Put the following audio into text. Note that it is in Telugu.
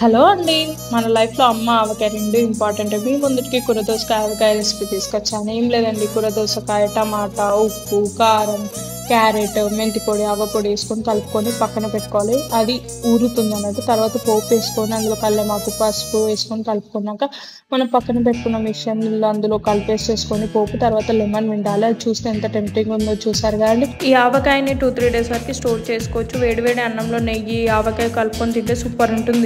హలో అండి. మన లైఫ్లో అమ్మ ఆవకాయ రెండు ఇంపార్టెంట్ మీ ముందుకి కూరదోసకాయ ఆవకాయ రెసిపీ తీసుకొచ్చాను. ఏం లేదండి కూరదోసకాయ టమాటా ఉప్పు కారం క్యారెట్ మెంతి పొడి ఆవ పొడి వేసుకొని కలుపుకొని పక్కన పెట్టుకోవాలి. అది ఊరుతుంది అన్నట్టు తర్వాత పోపు వేసుకొని అందులో కల్లెమాకు పసుపు వేసుకొని కలుపుకున్నాక మనం పక్కన పెట్టుకున్న మిషన్ అందులో కలిపేసేసుకొని పోపు తర్వాత లెమన్ విండాలి అది చూస్తే ఎంత టెంప్టింగ్ ఉందో చూసారు కదండి ఈ ఆవకాయని టూ త్రీ డేస్ వరకు స్టోర్ చేసుకోవచ్చు. వేడివేడి అన్నంలో నెయ్యి ఆవకాయ కలుపుకొని తింటే సూపర్ ఉంటుంది.